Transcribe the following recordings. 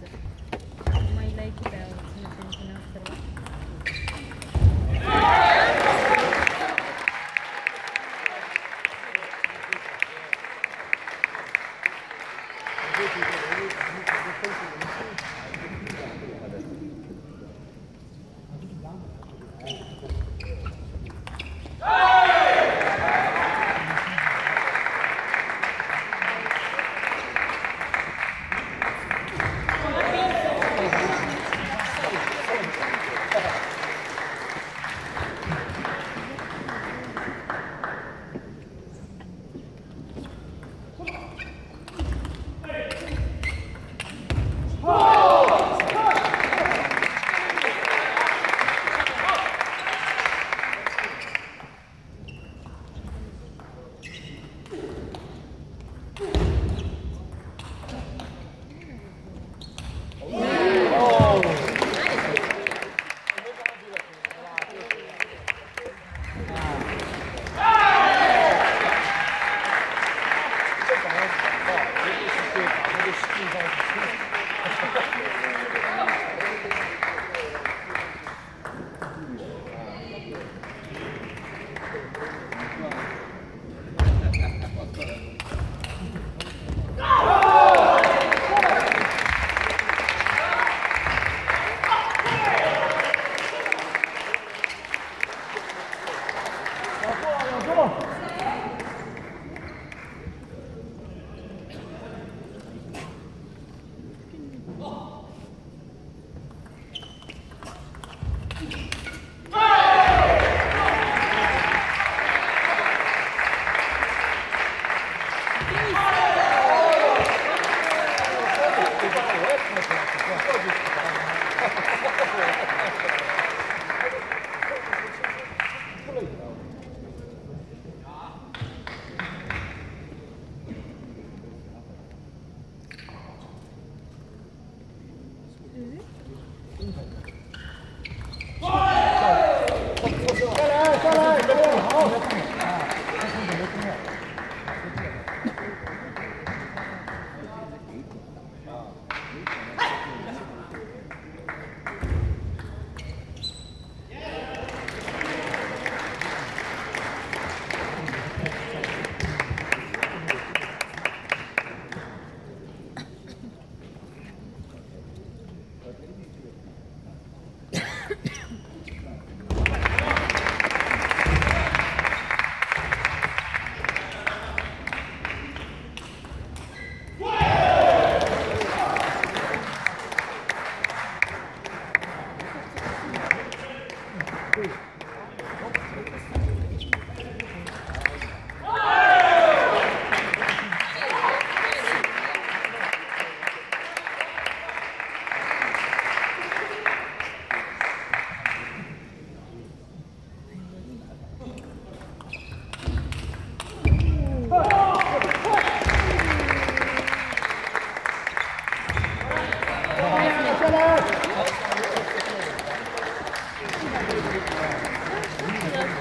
Because my like it out, nothing enough for it. Thank you. 어. Please.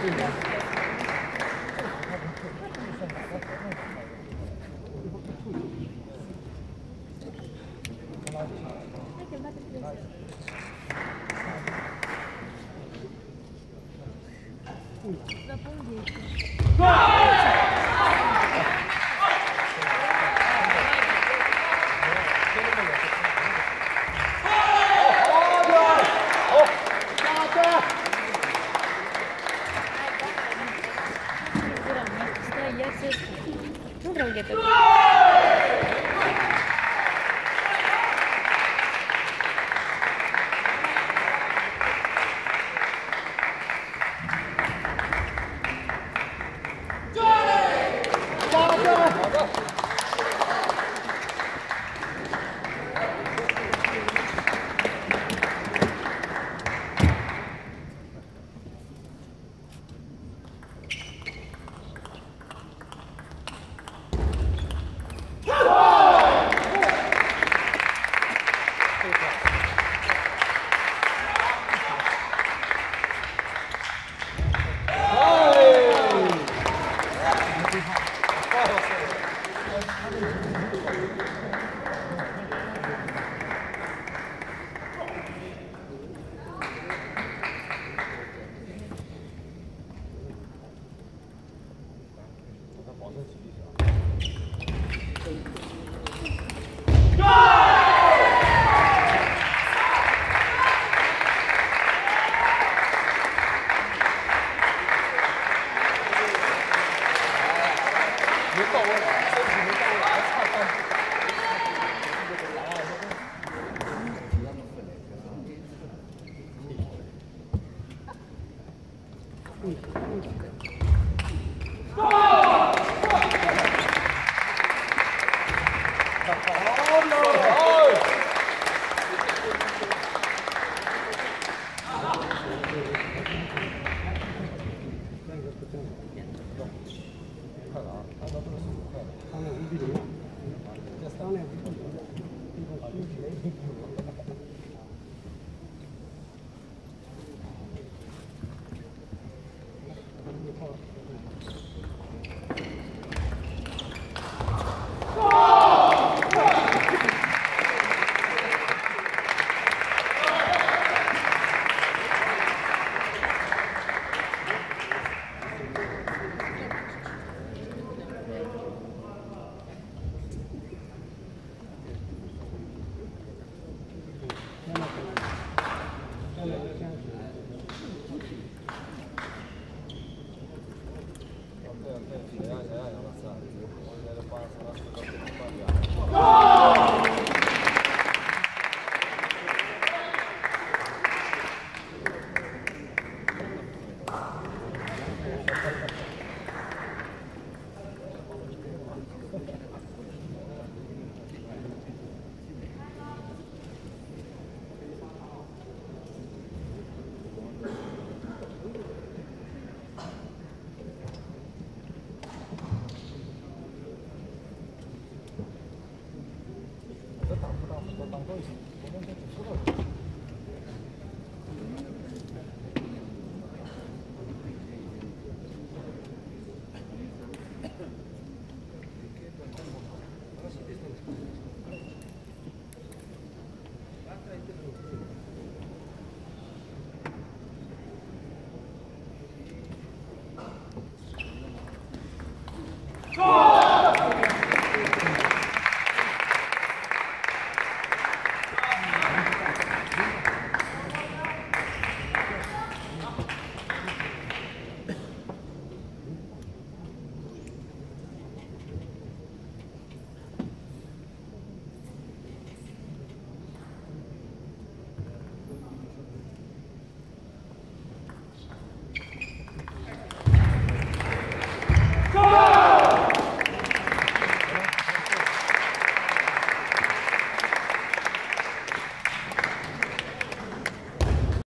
Gol! Ну, там где-то. Por favor. on everything.